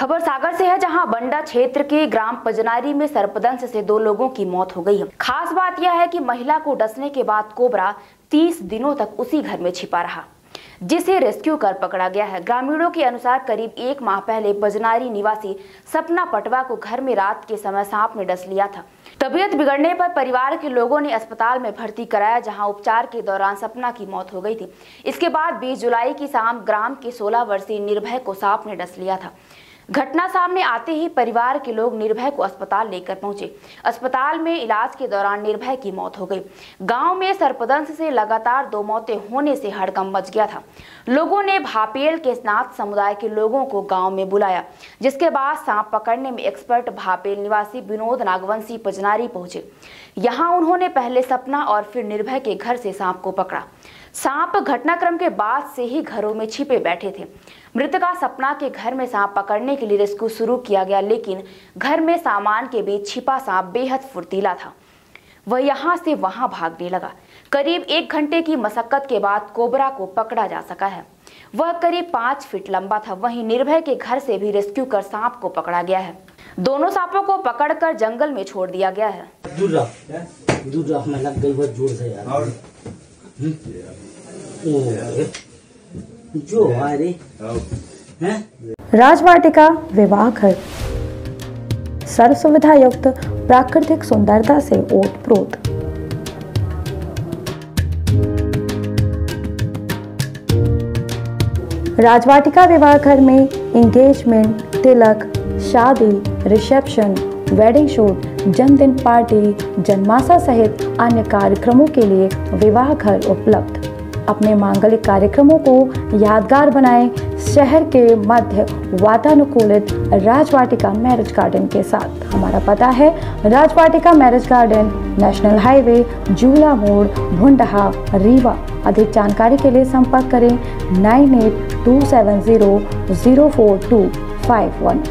खबर सागर से है जहाँ बंडा क्षेत्र के ग्राम पजनारी में सर्पदंश से दो लोगों की मौत हो गई है। खास बात यह है कि महिला को डसने के बाद कोबरा 30 दिनों तक उसी घर में छिपा रहा, जिसे रेस्क्यू कर पकड़ा गया है। ग्रामीणों के अनुसार करीब एक माह पहले बजनारी निवासी सपना पटवा को घर में रात के समय सांप ने डस लिया था। तबीयत बिगड़ने पर परिवार के लोगों ने अस्पताल में भर्ती कराया, जहाँ उपचार के दौरान सपना की मौत हो गई थी। इसके बाद 20 जुलाई की शाम ग्राम के 16 वर्षीय निर्भय को सांप ने डस लिया था। घटना सामने आते ही परिवार के लोग निर्भय को अस्पताल लेकर पहुँचे। अस्पताल में इलाज के दौरान निर्भय की मौत हो गई। गाँव में सर्पदंश से लगातार दो मौतें होने से हड़कम मच गया था। लोगों ने भापेल के स्नात समुदाय के लोगों को गाँव में बुलाया, जिसके बाद सांप पकड़ने में एक्सपर्ट भापेल निवासी विनोद नागवंशी पजनारी पहुँचे। यहाँ उन्होंने पहले सपना और फिर निर्भय के घर से सांप को पकड़ा। सांप घटनाक्रम के बाद से ही घरों में छिपे बैठे थे। मृतका सपना के घर में सांप पकड़ने के लिए रेस्क्यू शुरू किया गया लेकिन घर में सामान के बीच छिपा सांप बेहद फुर्तीला था। वह यहाँ से वहाँ भागने लगा। करीब एक घंटे की मशक्कत के बाद कोबरा को पकड़ा जा सका है। वह करीब पाँच फीट लंबा था। वहीं निर्भय के घर से भी रेस्क्यू कर सांप को पकड़ा गया है। दोनों सांपों को पकड़कर जंगल में छोड़ दिया गया है। दूर रख दूर रख मैं लग गई बहुत ज़ोर से यार जो राजवाटिका विवाह घर सर्व सुविधा युक्त प्राकृतिक सुंदरता से ओत प्रोत राजवाटिका विवाह घर में एंगेजमेंट तिलक, शादी रिसेप्शन वेडिंग शूट जन्मदिन पार्टी जन्माशा सहित अन्य कार्यक्रमों के लिए विवाह घर उपलब्ध। अपने मांगलिक कार्यक्रमों को यादगार बनाएँ शहर के मध्य वातानुकूलित राजवाटिका मैरिज गार्डन के साथ। हमारा पता है, Rajvatika marriage garden, national highway, जूला मोड़, भुंडहा, रीवा। अधिक जानकारी के लिए संपर्क करें nine eight two seven zero zero four two five one.